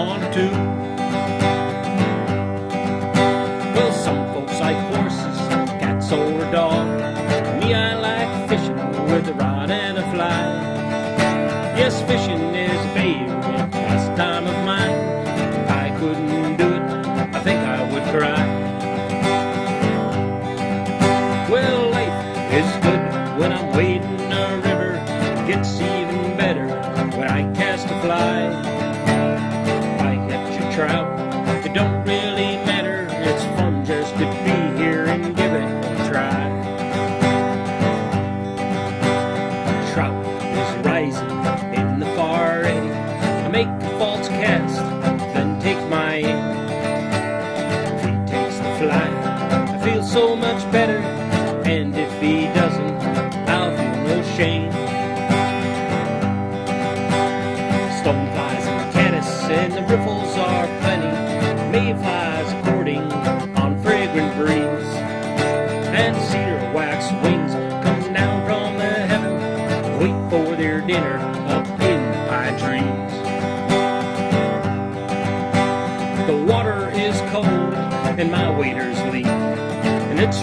and release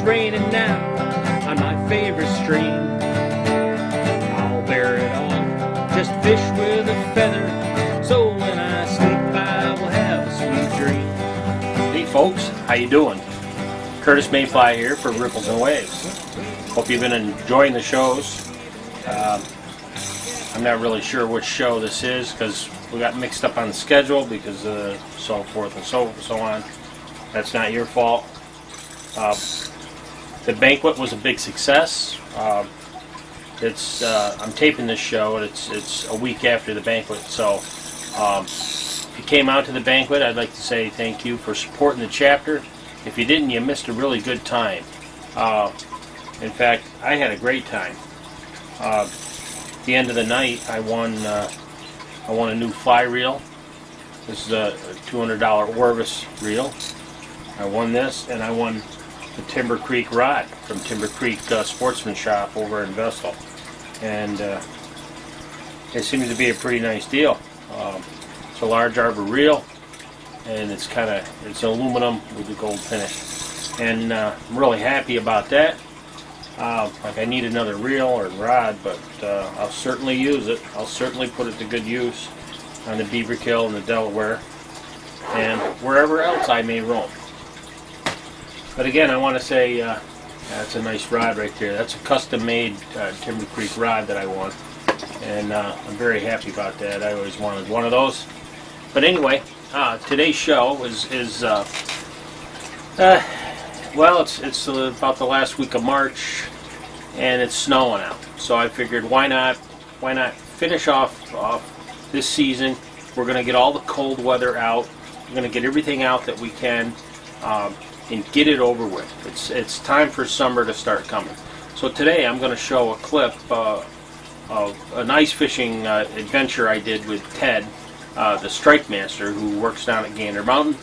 raining on my favorite stream. I'll bear it all, just fish with a feather. So when I sleep, I will have a sweet dream. Hey folks, how you doing? Kurtis Mayfly here for Riffles and Waves. Hope you've been enjoying the shows. Um, I'm not really sure which show this is because we got mixed up on the schedule because uh, so forth and so so on. That's not your fault. Uh, the banquet was a big success. Uh, it's uh, I'm taping this show and it's it's a week after the banquet. So um, if you came out to the banquet, I'd like to say thank you for supporting the chapter. If you didn't, you missed a really good time. Uh, in fact, I had a great time. Uh, at the end of the night, I won uh, I won a new fly reel. This is a $200 Orvis reel. I won this, and I won the Timber Creek rod from Timber Creek uh, Sportsman Shop over in Vestal. And uh, it seems to be a pretty nice deal. Um, it's a large arbor reel, and it's kind of it's aluminum with the gold finish. And uh, I'm really happy about that. Uh, like I need another reel or rod, but uh, I'll certainly use it. I'll certainly put it to good use on the Beaver Kill and the Delaware, and wherever else I may roam. But again, I want to say uh, that's a nice rod right there. That's a custom-made uh, Timber Creek rod that I won, and uh, I'm very happy about that. I always wanted one of those. But anyway, uh, today's show is is uh, uh, well, it's it's about the last week of March, and it's snowing out. So I figured, why not why not finish off off this season? We're going to get all the cold weather out. We're going to get everything out that we can. Um, and get it over with. It's it's time for summer to start coming. So today I'm going to show a clip uh, of an ice fishing uh, adventure I did with Ted, uh, the Strike Master, who works down at Gander Mountain,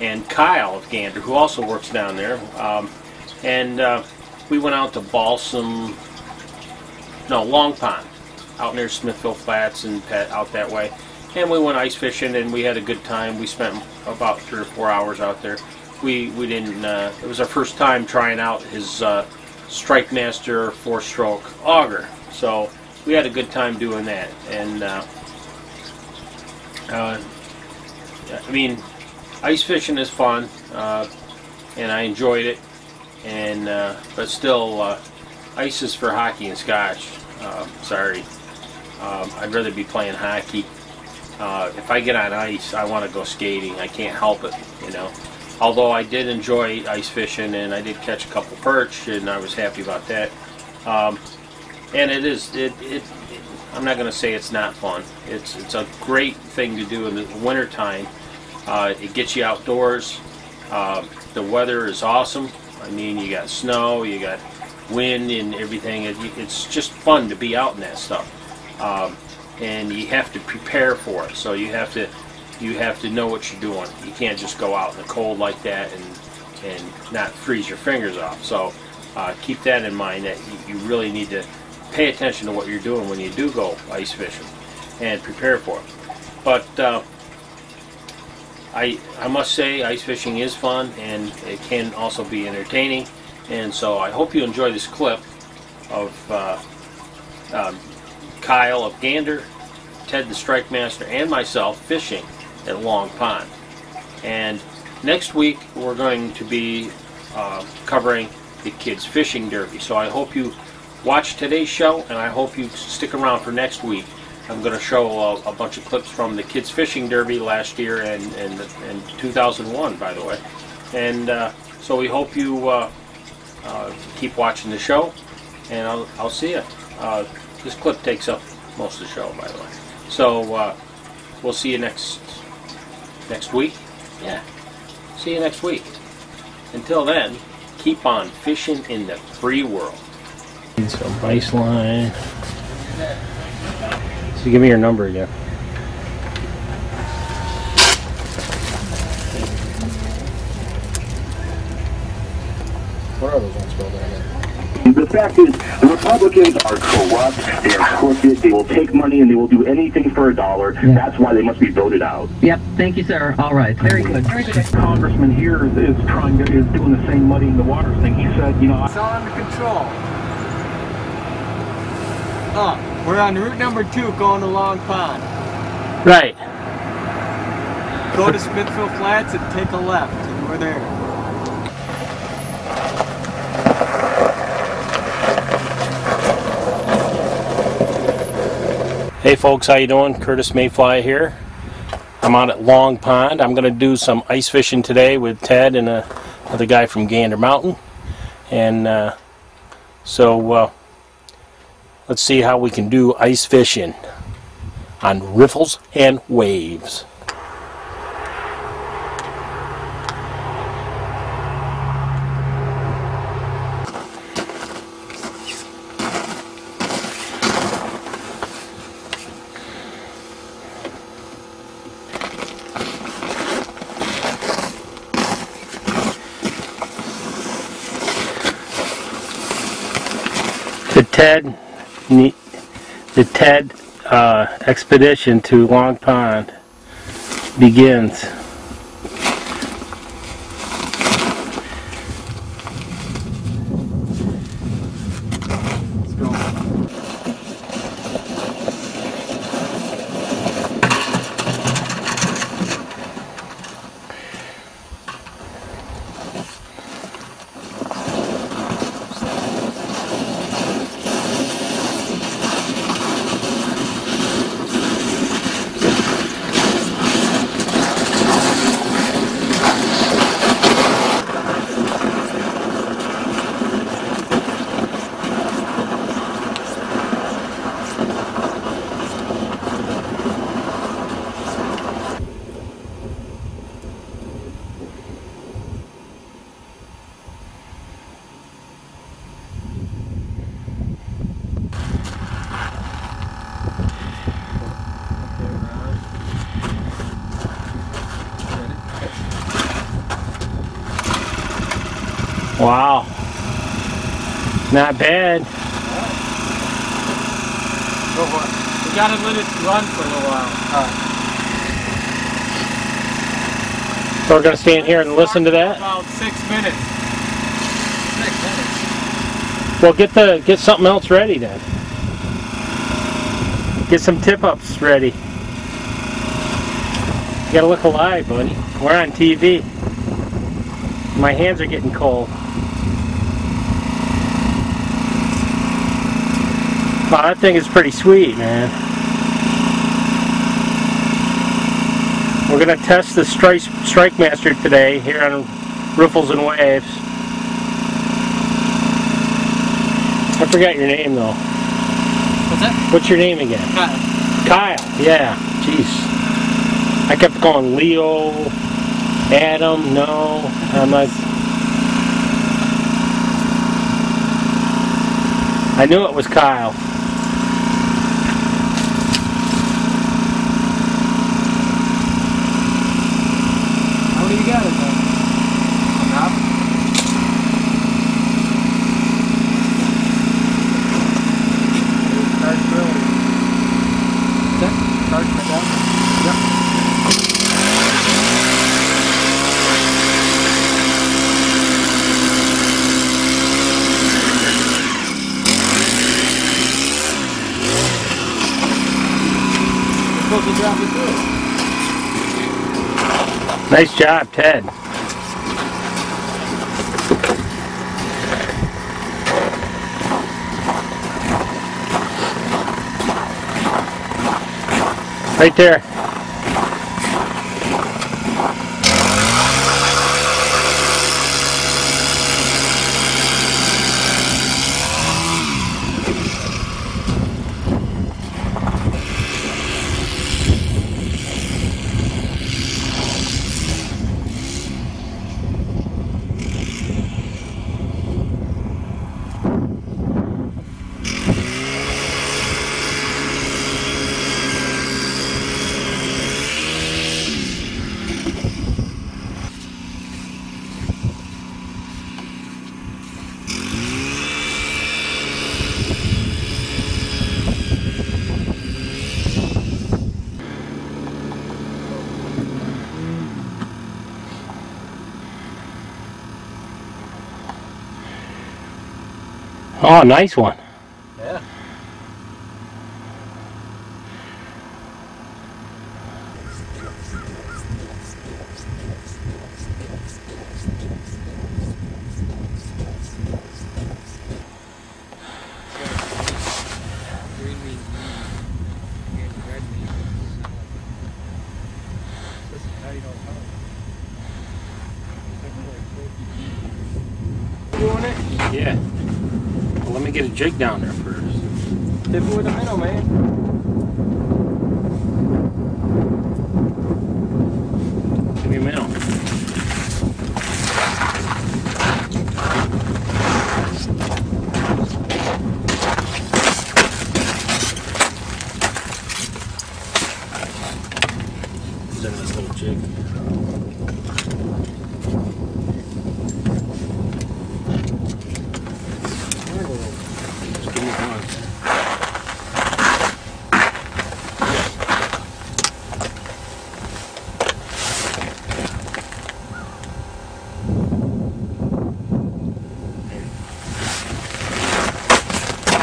and Kyle of Gander, who also works down there. Um, and uh, we went out to Balsam, no Long Pond, out near Smithville Flats and Pet out that way. And we went ice fishing and we had a good time. We spent about three or four hours out there we we didn't. Uh, it was our first time trying out his uh, Strike Master four-stroke auger, so we had a good time doing that. And uh, uh, I mean, ice fishing is fun, uh, and I enjoyed it. And uh, but still, ice is for hockey and scotch. Uh, sorry, um, I'd rather be playing hockey. If I get on ice, I want to go skating. I can't help it, you know although I did enjoy ice fishing and I did catch a couple perch and I was happy about that. Um, and it is it, it, I'm not going to say it's not fun. It's it's a great thing to do in the winter time Uh, it gets you outdoors. Uh, the weather is awesome. I mean, you got snow, you got wind, and everything. It, it's just fun to be out in that stuff. Um, and you have to prepare for it. So you have to you have to know what you're doing. You can't just go out in the cold like that and and not freeze your fingers off. So uh, keep that in mind that you, you really need to pay attention to what you're doing when you do go ice fishing and prepare for it. But uh, I I must say ice fishing is fun and it can also be entertaining. And so I hope you enjoy this clip of uh, um, Kyle of Gander, Ted the Strike Master, and myself fishing at Long Pond. And next week we're going to be uh, covering the kids fishing derby. So I hope you watch today's show and I hope you stick around for next week. I'm going to show a, a bunch of clips from the kids fishing derby last year and, and, and 2001 by the way. And uh, so we hope you uh, uh, keep watching the show and I'll, I'll see you. Uh, this clip takes up most of the show by the way. So uh, we'll see you next next week. Yeah. See you next week. Until then, keep on fishing in the free world. Some ice line. So give me your number again. What are those ones spelled out? The fact is, the Republicans are corrupt, they are crooked, they will take money and they will do anything for a dollar. That's why they must be voted out. Yep, thank you, sir. All right, very good. Very good. Congressman here is, is trying to, is doing the same muddying the waters thing. He said, you know, It's all under control. Oh, we're on route number two going to Long Pond. Right. Go to Smithville Flats and take a left, and we're there. Hey folks, how you doing? Kurtis Mayfly here. I'm out at Long Pond. I'm going to do some ice fishing today with Ted and uh, another guy from Gander Mountain. And uh, so uh, let's see how we can do ice fishing on riffles and waves. Ted, the Ted uh, expedition to Long Pond begins. Wow. Not bad. Go for it. We gotta let it run for a little while. So we're to stand here and listen to that? About six minutes. Six minutes. Well, get the get something else ready then. Get some tip ups ready. You gotta look alive, buddy. We're on TV. My hands are getting cold. Wow, that thing is pretty sweet, man. We're gonna test the Strike, Strike Master today here on Riffles and Waves. I forgot your name though. What's that? What's your name again? Kyle. Kyle. Yeah. Jeez. I kept calling Leo, Adam, no. I'm like, I knew it was Kyle. How many you got in there? Enough? Charge really. Check. Charge my down. Yep. Nice job, Ted. Right there. Oh, nice one. Yeah. Green means green, and red means snow. Listen, now you don't know. Doing it? Yeah. Well, let me get a jig down there first. Tip it with a minnow, man. Give me a minute. Is in this little jig. Just give me one.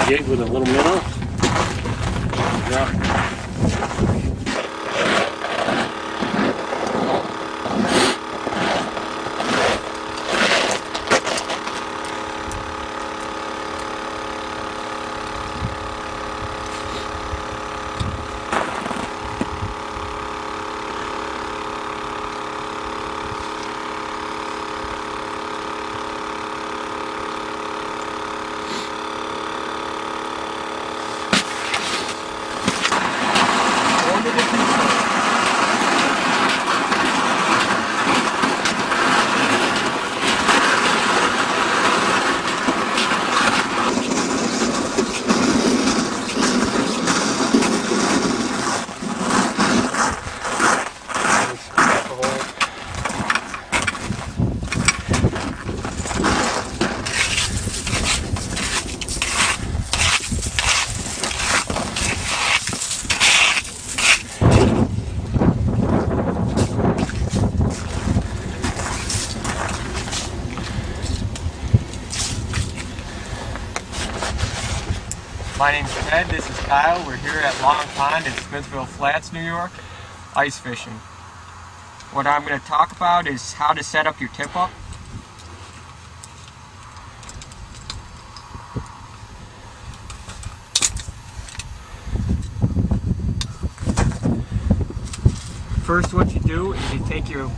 Jig with a little minnow. Drop. One to the two. Ted. This is Kyle. We're here at Long Pond in Smithville Flats, New York, ice fishing. What I'm going to talk about is how to set up your tip up. First, what you do is you take your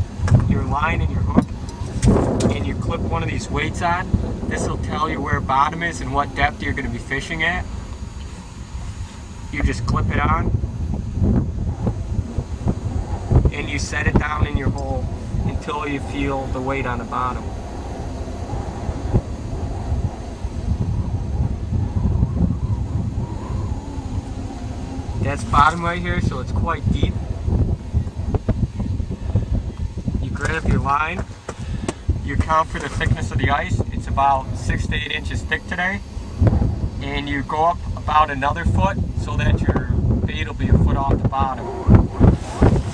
your line and your hook, and you clip one of these weights on. This will tell you where bottom is and what depth you're going to be fishing at. You just clip it on, and you set it down in your hole until you feel the weight on the bottom. That's bottom right here, so it's quite deep. You grab your line, you count for the thickness of the ice. It's about six to eight inches thick today. And you go up about another foot so that your bait will be a foot off the bottom.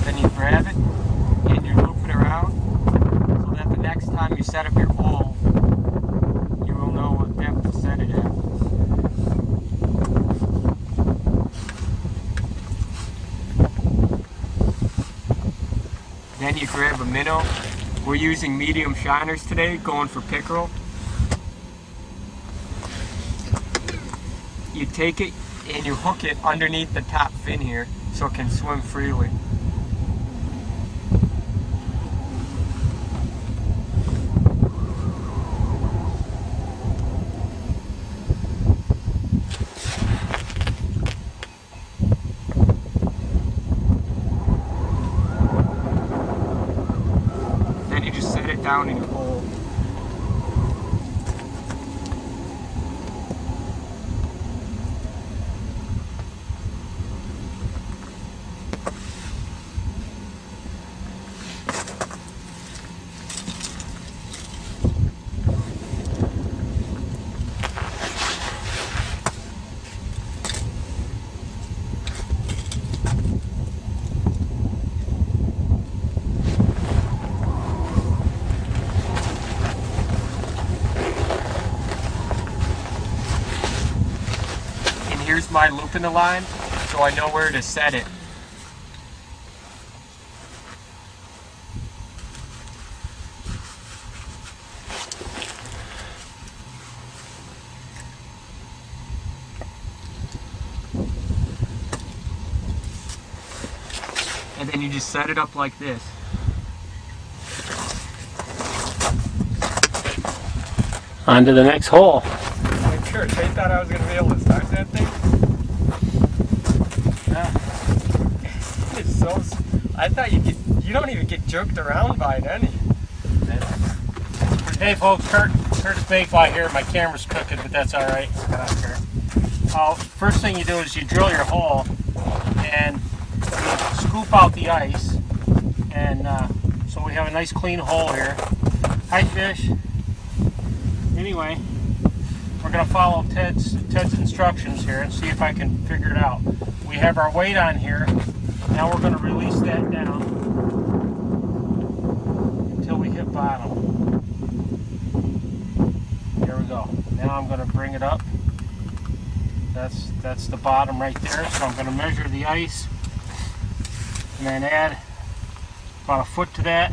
Then you grab it and you loop it around so that the next time you set up your hole, you will know what depth to set it at. Then you grab a minnow. We're using medium shiners today, going for pickerel. Take it and you hook it underneath the top fin here so it can swim freely. Then you just set it down in your hole. And here's my loop in the line, so I know where to set it. And then you just set it up like this. On to the next hole. Like, sure, they thought I was going to be able to start that thing. Yeah. It's so. s- I thought you. You don't even get jerked around by it any. Hey folks, Kurt, Kurtis Mayfly here. My camera's crooked, but that's all right. Uh, first thing you do is you drill your hole and scoop out the ice. And uh, so we have a nice clean hole here. Hi fish. Anyway, we're gonna follow Ted's Ted's instructions here and see if I can figure it out. We have our weight on here. Now we're gonna release that down until we hit bottom. There we go. Now I'm going to bring it up. That's that's the bottom right there. So I'm going to measure the ice and then add about a foot to that.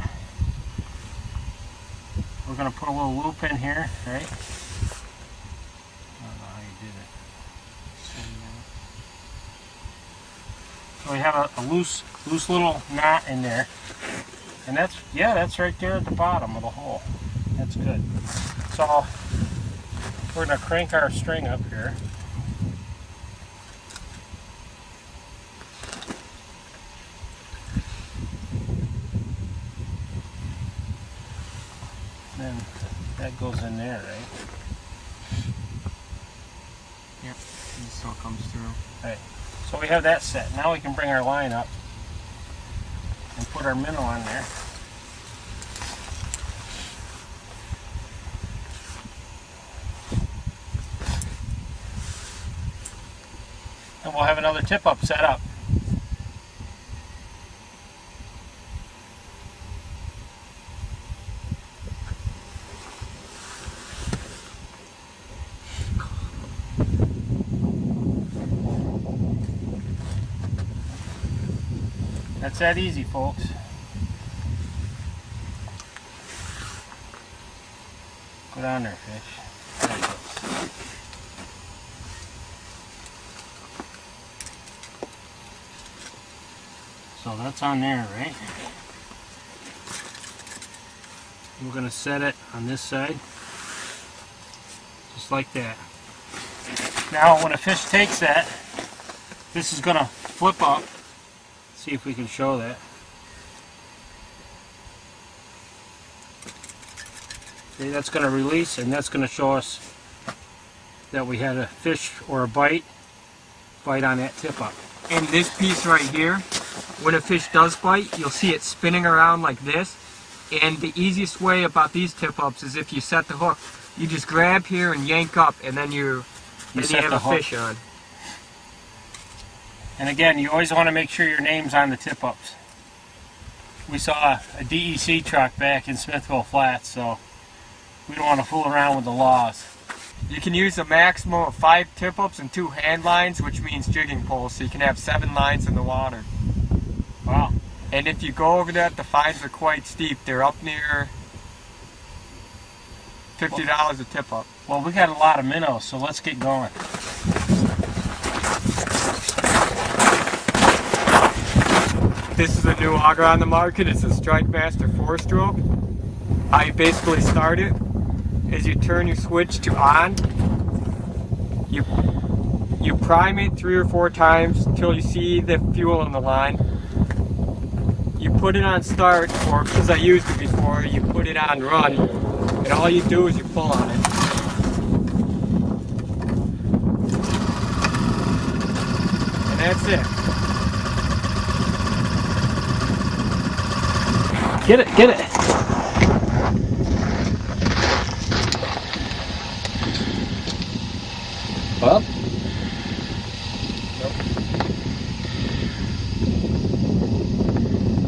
We're going to put a little loop in here, right? I don't know how you did it. So we have a, a loose loose little knot in there. And that's, yeah, that's right there at the bottom of the hole. That's good. So we're going to crank our string up here. Then that goes in there, right? Yep, and so it comes through. So we have that set. Now we can bring our line up and put our minnow on there. And we'll have another tip up set up. That easy, folks. Go down there, fish. So that's on there, right? We're going to set it on this side. Just like that. Now when a fish takes that, this is going to flip up see if we can show that. See, that's going to release and that's going to show us that we had a fish or a bite, bite on that tip up. And this piece right here, when a fish does bite, you'll see it spinning around like this. And the easiest way about these tip ups is if you set the hook, you just grab here and yank up and then you, you, and you have a hook. fish on. And again, you always want to make sure your name's on the tip ups. We saw a DEC truck back in Smithville Flats, so we don't want to fool around with the laws. You can use a maximum of five tip ups and two hand lines, which means jigging poles, so you can have seven lines in the water. Wow. And if you go over that, the fines are quite steep. They're up near fifty dollars a tip up. Well, we got a lot of minnows, so let's get going. This is a new auger on the market. It's a Strike Master 4-stroke. How you basically start it is you turn your switch to on. You you prime it three or four times until you see the fuel in the line. You put it on start, or because I used it before, you put it on run, and all you do is you pull on it. And that's it. Get it, get it. Well,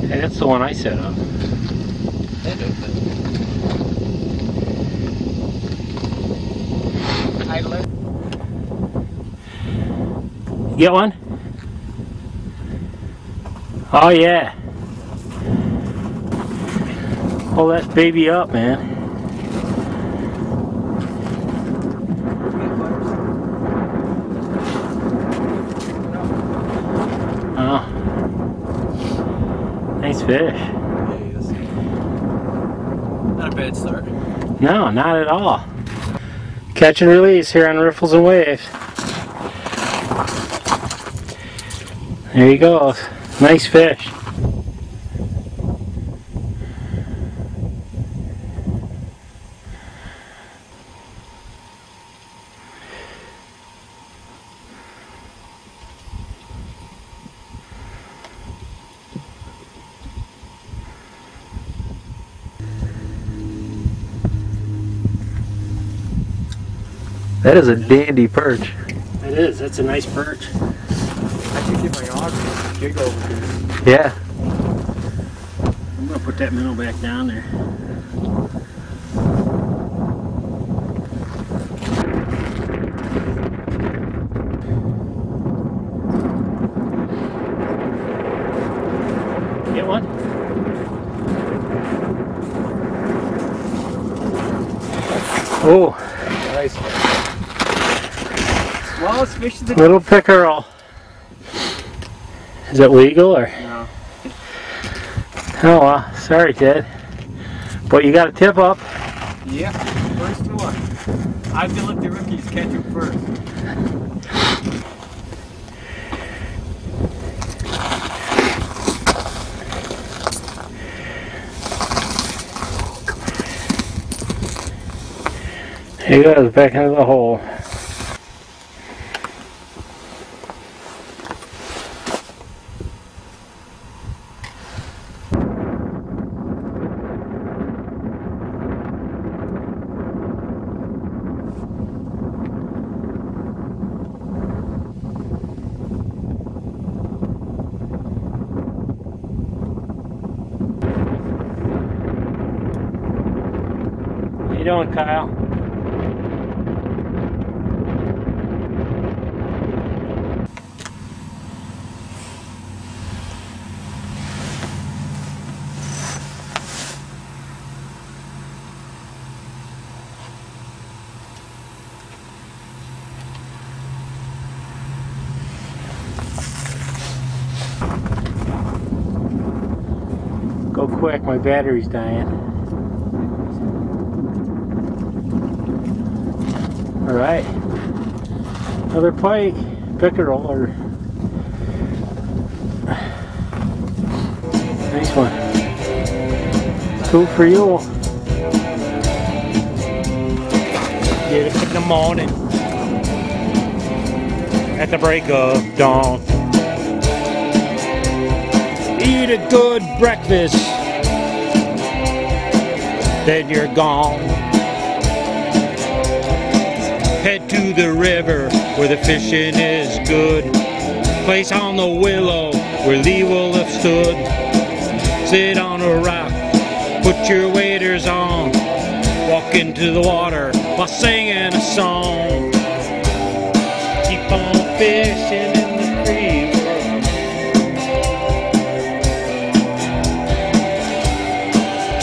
Hey, that's the one I set up. I learned You get one? Oh yeah. Pull that baby up, man. Oh. Nice fish. not a bad start. No, not at all. Catch and release here on Riffles and Waves. There he goes. Nice fish. That is a dandy perch. It is. That's a nice perch. I should get my auger jig over here. Yeah. I'm gonna put that minnow back down there. Get one? Oh, Nice. Smallest fish of the little pickerel. Is that legal or? No. Oh well, sorry Ted. But you got a tip up. Yep, first one. I've been let the rookies catch him first. He goes, back into the hole. How you doing, Kyle? Go quick, my battery's dying. Alright. Another pike, pickerel, or nice one. Two for you. Get up in the morning at the break of dawn. A good breakfast, then you're gone. Head to the river where the fishing is good. Place on the willow where Lee will have stood. Sit on a rock, put your waders on. Walk into the water while singing a song.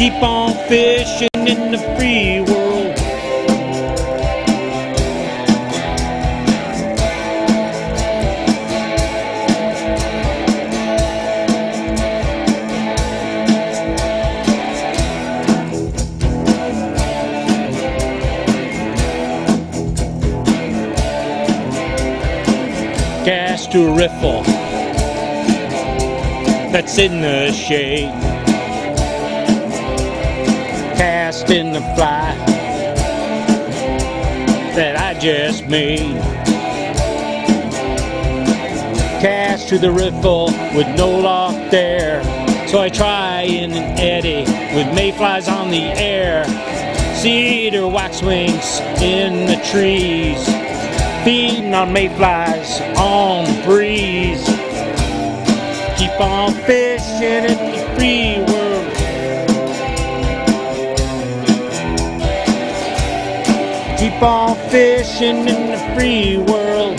Keep on fishing in the free world. gas to a riffle that's in the shade. Cast in the fly that I just made. Cast to the riffle with no lock there. So I try in an eddy with mayflies on the air. Cedar waxwings in the trees feeding on mayflies on the breeze. Keep on fishing in the free Keep on fishing in the free world.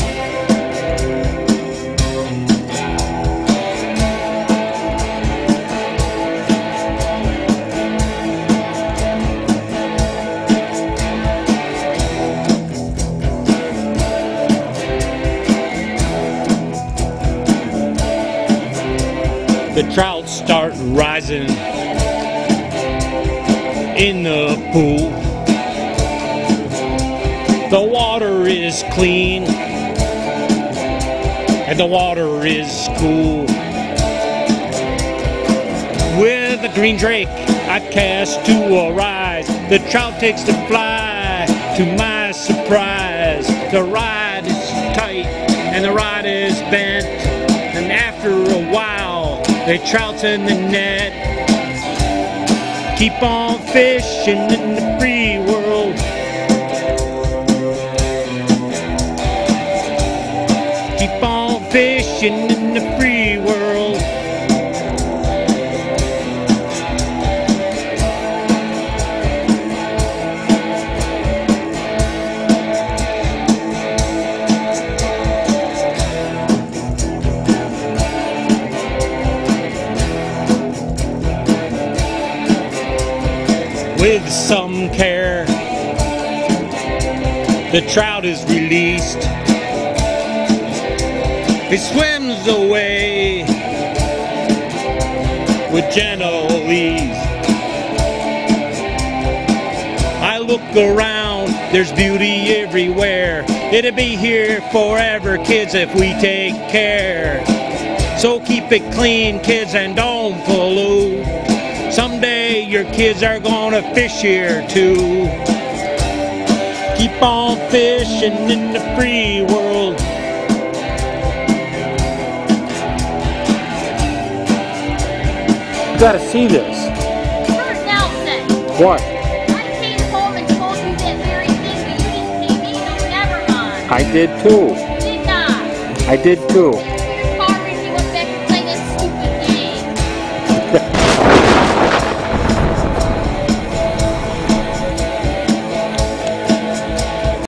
the trout start rising in the pool. Is clean and the water is cool. With a green drake, I cast to a rise. The trout takes to fly. To my surprise, the rod is tight and the rod is bent. And after a while, they trout in the net. Keep on fishing in the free world. The trout is released. He swims away with gentle ease. I look around, there's beauty everywhere. It'll be here forever, kids, if we take care. So keep it clean, kids, and don't pollute. Someday your kids are gonna fish here too. Keep on fishing in the free world. You gotta see this. Kurt Nelson, What? I came home and told you that very thing, but you just came in. No, never mind. I did too. You did not. I did too.